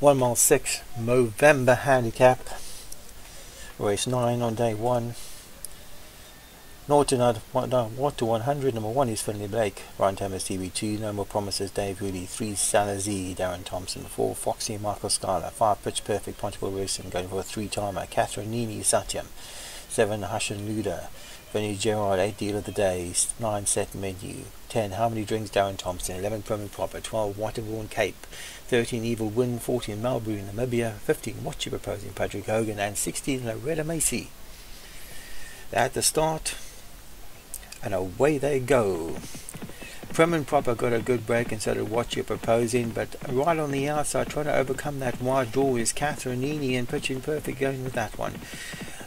One mile six Movember handicap. Race nine on day one. Naught to, not, no, to 100, number one is Finley Blake, Ryan Thomas TV2, No More Promises, Dave Rudy, 3 Salazie, Darren Thompson, 4 Foxy, Michael Skyler, 5 Pitch Perfect, Pontypool Wilson, going for a 3 timer, Catherine Nini Satyam, 7 Hashan Luda, Vinny Gerard, 8 Deal of the Day, 9 Set Menu, 10 How Many Drinks, Darren Thompson, 11 Permanent Proper, 12 Waterborne Cape, 13 Evil Win, 14 Melbourne, Namibia, 15 What You Proposing, Patrick Hogan, and 16 Loretta Macy. At the start, and away they go. Prim and Proper got a good break and so did What You're Proposing, but right on the outside, trying to overcome that wide draw is Catherine Nini and Pitching Perfect going with that one.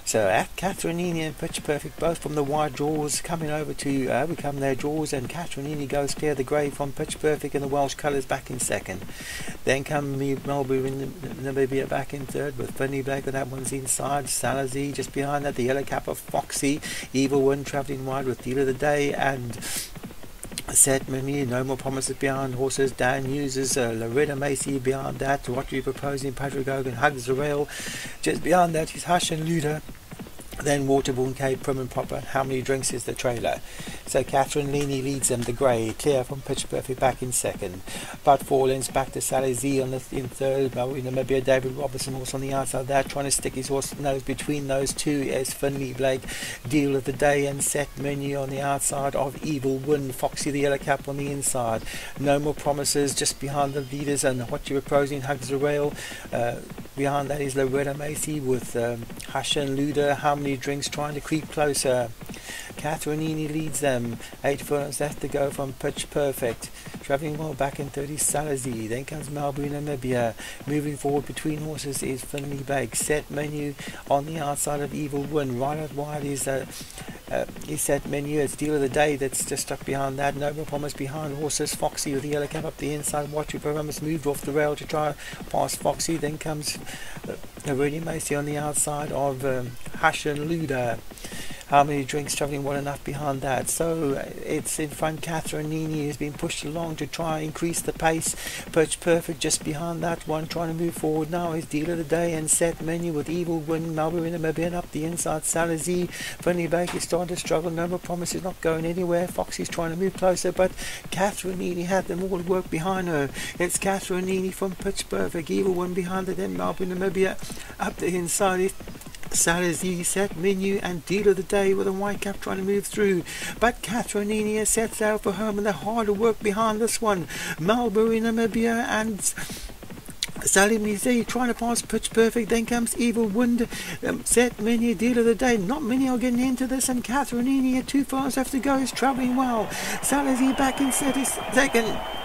So at Catherinini and Pitch Perfect, both from the wide draws, coming over to uh, overcome their draws, and Catherinini goes clear the grey from Pitch Perfect and the Welsh colours back in second. Then come Melbourne in Namibia back in third with Finley Blake, and that one's inside. Salazie just behind that, the yellow cap of Foxy, Evil One travelling wide with Deal of the Day, and Set Mimi, no more promises beyond horses. Dan uses uh, Loretta Macy beyond that. What you proposing? Patrick Hogan hugs the rail. Just beyond that is Hush and Luda. Then Waterborne Cape, Prim and Proper. How many drinks is the trailer? So Catherine Leany leads them the grey, clear from Pitch Perfect back in second. Bud Fallens back to Salazie on the th- in third. Maybe a David Robertson also on the outside there, trying to stick his horse nose between those two as Finley Blake. Deal of the day and set menu on the outside of Evil Wind, Foxy the yellow cap on the inside. No more promises just behind the leaders and what you were proposing hugs the rail. Uh, behind that is Loretta Macy with um, Hush and Luda. How many drinks trying to creep closer? Catherinini leads them. Eight furlongs left to go from Pitch Perfect. Travelling well back in 30 Salazie. Then comes Melbourne Namibia. Moving forward between horses is Finley Blake. Set menu on the outside of Evil Win. Right out wide is uh, uh, set menu. It's deal of the day that's just stuck behind that. Noble Promise behind horses. Foxy with the yellow cap up the inside. Watch Promise moved off the rail to try past Foxy. Then comes uh, Rudy Macy on the outside of um, Hush and Luda how many drinks travelling well enough behind that. So uh, it's in front. Catherine Nini has been pushed along to try and increase the pace. Perch Perfect just behind that one, trying to move forward now. Is Deal of the Day and set menu with Evil Win, Melbourne and Mabin up the inside. Salazie, Funny Baker starting to struggle. No more promise is not going anywhere. Foxy's trying to move closer, but Catherine Nini had them all work behind her. It's Catherine Nini from Pitch Perfect. Evil One behind her, then Melbourne and Mabia up the inside. Salazie set menu and deal of the day with a white cap trying to move through. But Catherinini sets out for home and the harder work behind this one. Marlborough Namibia and Sally Mise trying to pass pitch perfect. Then comes Evil Wind. Um, set many deal of the day. Not many are getting into this. And Catherinini at two fast have to go. Is travelling well. Salazie back in set second.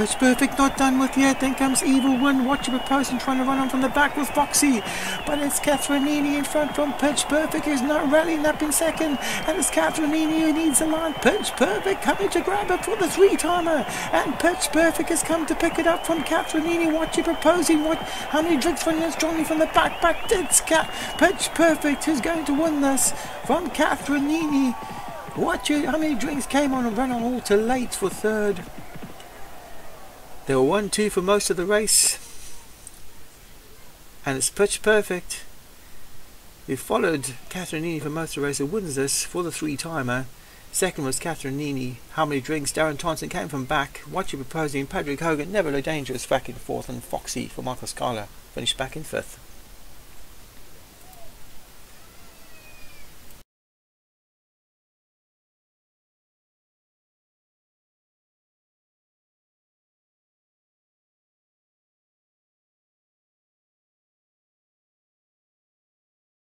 Pitch Perfect not done with yet. Then comes Evil One. Watch your and trying to run on from the back with Foxy. But it's Catherinini in front from Pitch Perfect who's not rallying up in second. And it's Catherinini who needs a line. Pitch Perfect coming to grab it for the three timer. And Pitch Perfect has come to pick it up from Catherinini. What you proposing? What how many drinks from strongly from the back? Back it's Cat Pitch Perfect who's going to win this from Catherinini. What you how many drinks came on and ran on all too late for third? They were 1 2 for most of the race. And it's pitch perfect. We followed Catherine Nini for most of the race who wins this for the three timer. Second was Catherine Nini. How many drinks? Darren Thompson came from back. What you proposing? Patrick Hogan, never looked dangerous back in fourth. And Foxy for Michael Skyler finished back in fifth.